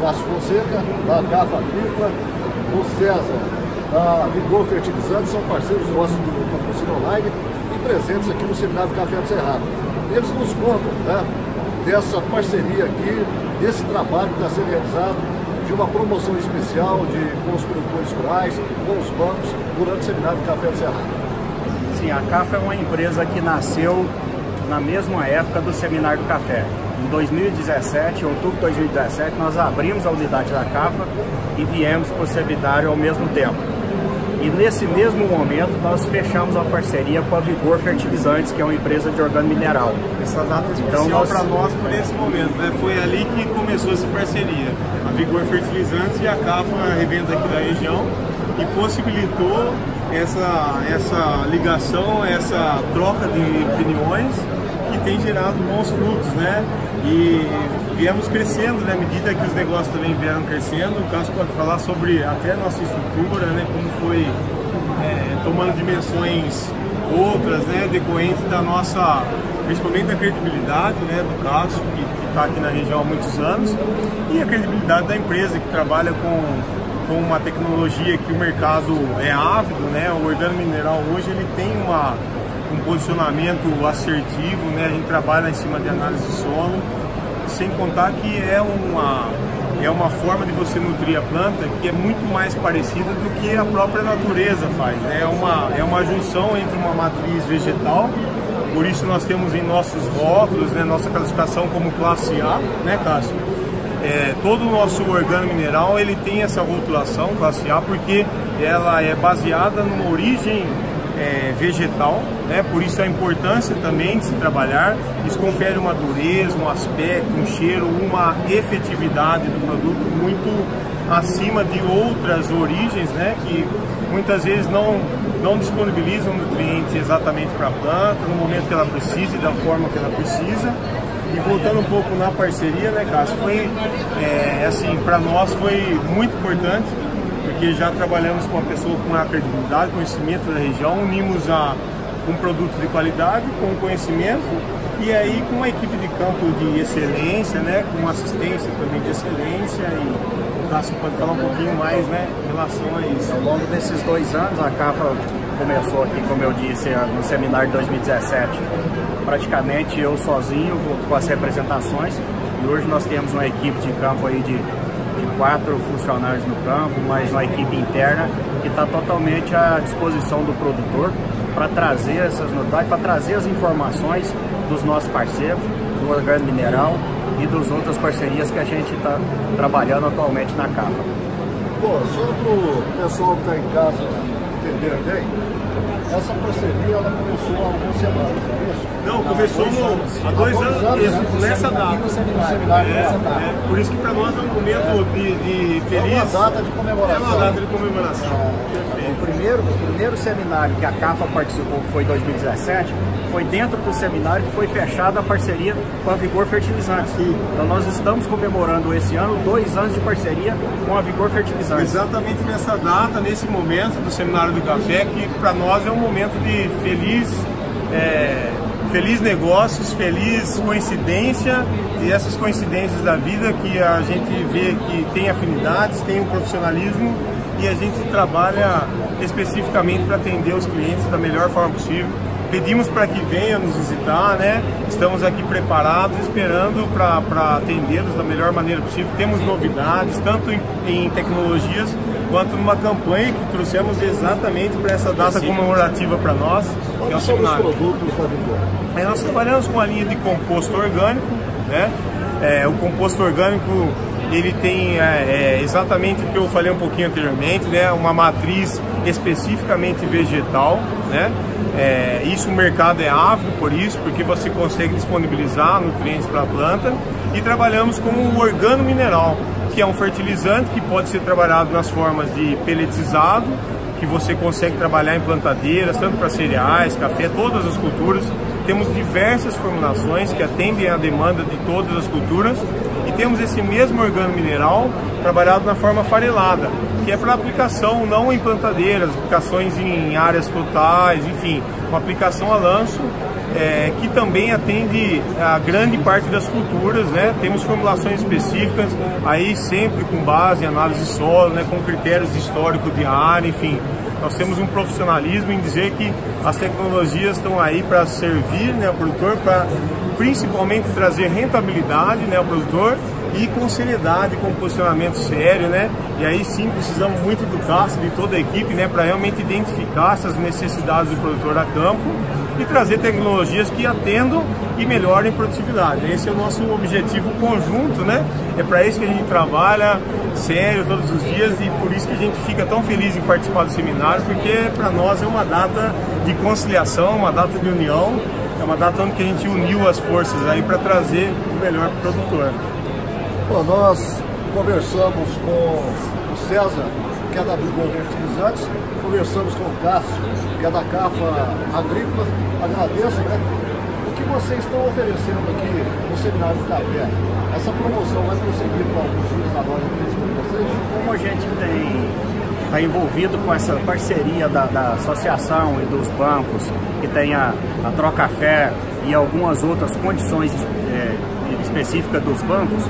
Cássio Fonseca, da Cafa Agrícola, o César, da Vigor Fertilizantes, são parceiros nossos do patrocínio online e presentes aqui no Seminário Café do Cerrado. Eles nos contam né, dessa parceria aqui, desse trabalho que está sendo realizado, de uma promoção especial de, com os produtores rurais, com os bancos, durante o Seminário Café do Cerrado. Sim, a CAFA é uma empresa que nasceu na mesma época do Seminário do Café. Em 2017, outubro de 2017, nós abrimos a unidade da CAFA e viemos para o seminário ao mesmo tempo. E nesse mesmo momento nós fechamos uma parceria com a Vigor Fertilizantes, que é uma empresa de organo mineral. Essa data é especial então, nós... para nós por esse momento, né? Foi ali que começou essa parceria. A Vigor Fertilizantes e a CAFA revenda aqui da região e possibilitou essa, essa ligação, essa troca de opiniões que tem gerado bons frutos, né? E viemos crescendo, né? À medida que os negócios também vieram crescendo, o Cássio pode falar sobre até a nossa estrutura, né? Como foi é, tomando dimensões outras, né? Decorrentes da nossa, principalmente da credibilidade, né? Do Cássio, que está aqui na região há muitos anos, e a credibilidade da empresa que trabalha com com uma tecnologia que o mercado é ávido, né? O organo mineral hoje ele tem uma, um posicionamento assertivo, né? A gente trabalha em cima de análise de solo, sem contar que é uma é uma forma de você nutrir a planta que é muito mais parecida do que a própria natureza faz. Né? É uma é uma junção entre uma matriz vegetal por isso nós temos em nossos rótulos, né, nossa classificação como classe A, né, Cássio? É, todo o nosso organo mineral ele tem essa rotulação classe A porque ela é baseada numa origem é, vegetal, né? por isso a importância também de se trabalhar. Isso confere uma dureza, um aspecto, um cheiro, uma efetividade do produto muito acima de outras origens, né? que muitas vezes não, não disponibilizam nutrientes exatamente para a planta, no momento que ela precisa e da forma que ela precisa. E voltando um pouco na parceria, né, Cássio, foi, é, assim, para nós foi muito importante, porque já trabalhamos com uma pessoa com uma credibilidade, conhecimento da região, unimos a um produto de qualidade com conhecimento e aí com uma equipe de campo de excelência, né, com assistência também de excelência e o Cássio pode falar um pouquinho mais, né, em relação a isso. Ao longo desses dois anos, a CAFA começou aqui, como eu disse, no seminário de 2017, praticamente eu sozinho com as representações. E hoje nós temos uma equipe de campo aí de, de quatro funcionários no campo, mais uma equipe interna que está totalmente à disposição do produtor para trazer essas novidades, para trazer as informações dos nossos parceiros, do organo mineral e das outras parcerias que a gente está trabalhando atualmente na capa. Bom, só para o pessoal que está em casa entender bem, essa parceria ela começou há algumas semanas, é isso? Não, começou há dois anos, há dois anos, anos né? nessa data. No seminário, é, nessa data. É, por isso que para nós é um momento de, de feliz. É uma data de comemoração. É uma data de comemoração. É. O primeiro, o primeiro seminário que a CAFA participou, que foi em 2017, foi dentro do seminário que foi fechada a parceria com a Vigor Fertilizantes. Sim. Então nós estamos comemorando esse ano dois anos de parceria com a Vigor Fertilizantes. Exatamente nessa data, nesse momento do Seminário do Café, que para nós é um momento de feliz, é, feliz negócios, feliz coincidência e essas coincidências da vida que a gente vê que tem afinidades, tem um profissionalismo e a gente trabalha especificamente para atender os clientes da melhor forma possível Pedimos para que venham nos visitar, né? Estamos aqui preparados, esperando para atendê-los da melhor maneira possível. Temos novidades, tanto em, em tecnologias quanto numa campanha que trouxemos exatamente para essa data comemorativa para nós. Quais é são os produtos é, Nós trabalhamos com a linha de composto orgânico, né? É, o composto orgânico ele tem é, é, exatamente o que eu falei um pouquinho anteriormente, né? Uma matriz especificamente vegetal, né? É, isso o mercado é ávido por isso, porque você consegue disponibilizar nutrientes para a planta e trabalhamos com o organo mineral, que é um fertilizante que pode ser trabalhado nas formas de peletizado, que você consegue trabalhar em plantadeiras, tanto para cereais, café, todas as culturas. Temos diversas formulações que atendem à demanda de todas as culturas e temos esse mesmo organo mineral trabalhado na forma farelada, que é para aplicação não em plantadeiras, aplicações em áreas totais, enfim, uma aplicação a lanço é, que também atende a grande parte das culturas, né? Temos formulações específicas, aí sempre com base em análise de solo, né? com critérios histórico de área, enfim. Nós temos um profissionalismo em dizer que as tecnologias estão aí para servir né, ao produtor, para principalmente trazer rentabilidade né, ao produtor e com seriedade, com posicionamento sério, né? E aí sim precisamos muito do CASA, de toda a equipe, né, para realmente identificar essas necessidades do produtor a campo e trazer tecnologias que atendam e melhorem produtividade. Esse é o nosso objetivo conjunto, né? É para isso que a gente trabalha sério todos os dias e por isso que a gente fica tão feliz em participar do seminário, porque para nós é uma data de conciliação, uma data de união, é uma data onde a gente uniu as forças aí para trazer o melhor para o produtor. Bom, nós conversamos com o César, que é da Vigor Fertilizantes, conversamos com o Cássio, que é da CAFA Agrícola. Agradeço, né? O que vocês estão oferecendo aqui no Seminário do Café? Essa promoção vai prosseguir por alguns dias na loja de vocês? Como a gente tem está envolvido com essa parceria da, da, associação e dos bancos, que tem a, a troca-fé e algumas outras condições é, específicas dos bancos,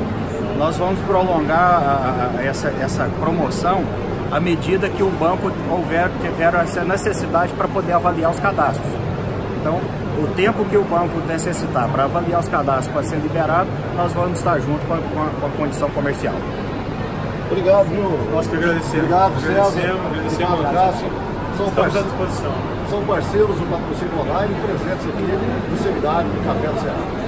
nós vamos prolongar a, a, essa, essa promoção à medida que o banco houver tiver essa necessidade para poder avaliar os cadastros. Então, o tempo que o banco necessitar para avaliar os cadastros para ser liberado, nós vamos estar junto com a, com a, com a condição comercial. Obrigado, viu? Nós que agradecemos. Obrigado, César. Agradecemos, Cássio. São Estamos à parceiros, disposição. são parceiros do Patrocínio Online presentes aqui no seminário do Café do Ceará.